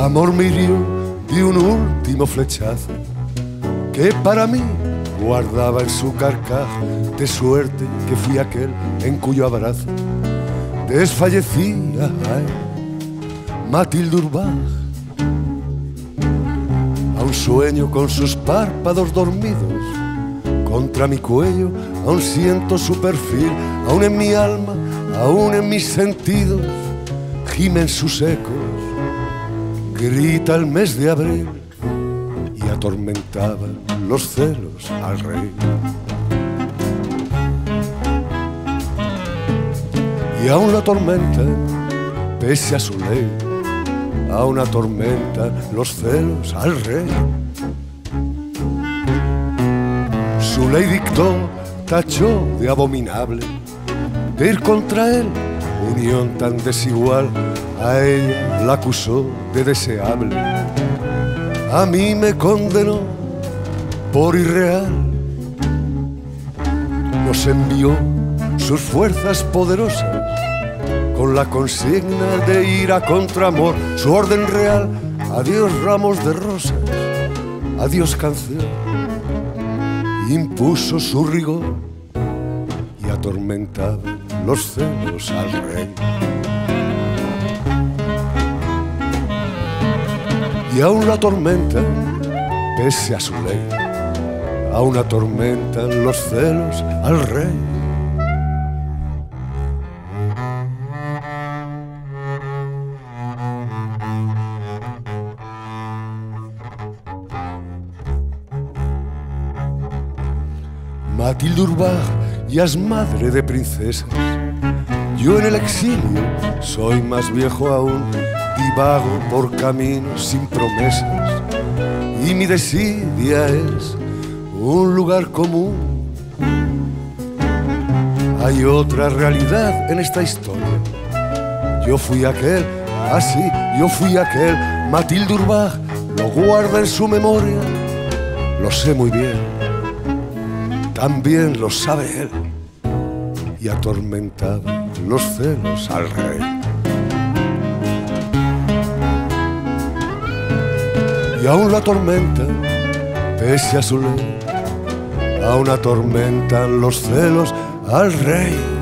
Amor me de un último flechazo que para mí guardaba en su carcaj de suerte que fui aquel en cuyo abrazo desfallecía Matilde Urbach. A un sueño con sus párpados dormidos contra mi cuello, aún siento su perfil, aún en mi alma, aún en mis sentidos, gimen sus ecos, grita el mes de abril y atormentaba los celos al rey. Y aún la tormenta, pese a su ley, aún atormenta los celos al rey. Su ley dictó, tachó de abominable, de ir contra él, unión tan desigual, a ella la acusó de deseable, a mí me condenó por irreal, nos envió sus fuerzas poderosas con la consigna de ir a contramor, su orden real, adiós ramos de rosas, adiós canción, impuso su rigor y atormentaba los celos al rey. Y aún la tormenta, pese a su ley, aún atormentan los celos al rey. Matilde Urbach ya es madre de princesas. Yo en el exilio soy más viejo aún, divago por caminos sin promesas. Y mi desidia es un lugar común. Hay otra realidad en esta historia. Yo fui aquel, así, yo fui aquel. Matilde Urbach lo guarda en su memoria. Lo sé muy bien también lo sabe él, y atormentaba los celos al rey. Y aún la tormenta, pese a su ley, aún atormentan los celos al rey.